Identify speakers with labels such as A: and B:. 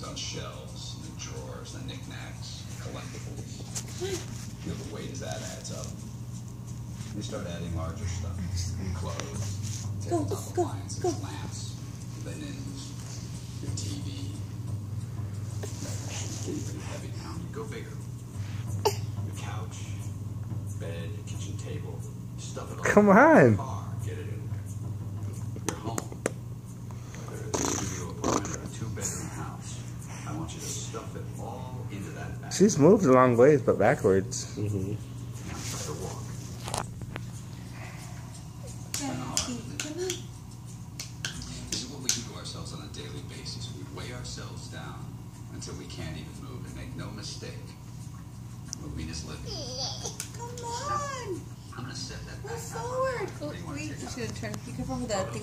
A: things on shelves, and drawers, and knickknacks, collectibles. Feel the weight as that adds up. You start adding larger stuff. Clothes,
B: Go, go,
A: appliances,
B: go.
A: lamps, linens, your TV. Getting pretty heavy now. You go bigger. Your couch, bed, kitchen table. Stuff it all
C: Come
A: in your
C: on.
A: car. Get it in there. Your home. Whether it's a studio apartment or a two-bedroom house. I want you to stuff it all into that bag.
C: She's moved a long ways, but backwards.
D: Mm-hmm.
A: Now try to walk.
B: Come on.
A: This is what we do to ourselves on a daily basis. We weigh ourselves down until we can't even move. And make no mistake, moving is living.
B: Come on.
A: I'm gonna set that
B: Move forward.
A: What do you wanna
B: Wait, you should turn. Be careful with that thing.